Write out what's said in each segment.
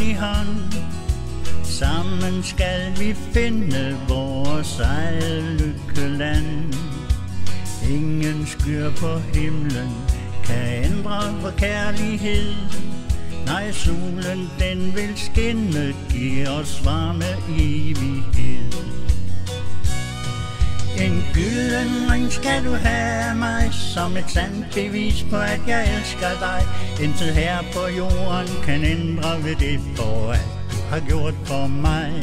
i hånd. Sammen skal vi finde vores eget lykkeland Ingen skyer på himlen kan ændre på kærlighed. Nej, solen den vil skinne, giver os varme evighed. En gylden ring skal du have mig Som et sandt bevis på at jeg elsker dig. Intet her på jorden kan ændre ved det For at du har gjort for mig.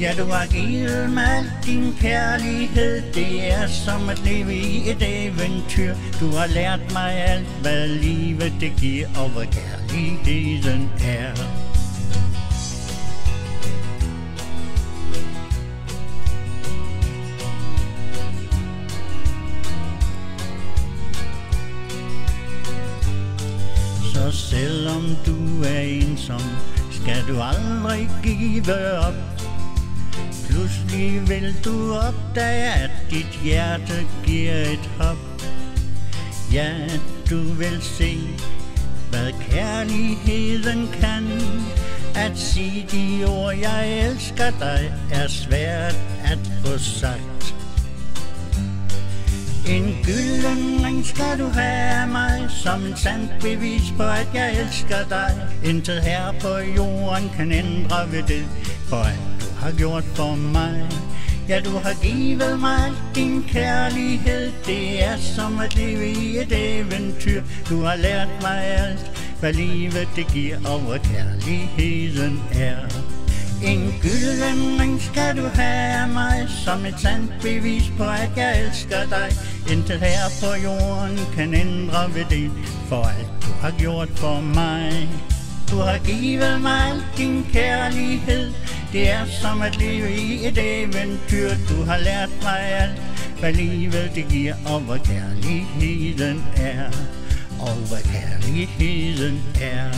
Ja, du har givet mig din kærlighed. Det er som at leve i et eventyr. Du har lært mig alt, hvad livet det giver Og hvad kærligheden er. Selvom du er ensom Skal du aldrig give op Pludselig vil du opdage, at dit hjerte giver et hop. Ja, du vil se, hvad kærligheden kan. At sige de ord, jeg elsker dig, er svært at få sagt. En gylden ring skal du have mig? Som et sandt bevis på at jeg elsker dig. Intet her på jorden kan ændre ved det For at du har gjort for mig. Ja, du har givet mig din kærlighed. Det er som at leve i et eventyr. Du har lært mig alt, hvad livet det giver Og hvor kærligheden er en gylden ring skal du have af mig Som et sandt bevis på at jeg elsker dig. Intet her på jorden kan ændre ved det For alt du har gjort for mig. Du har givet mig din kærlighed. Det er som at leve i et eventyr. Du har lært mig alt hvad livet det giver Og hvor kærligheden er. Og hvad kærligheden er.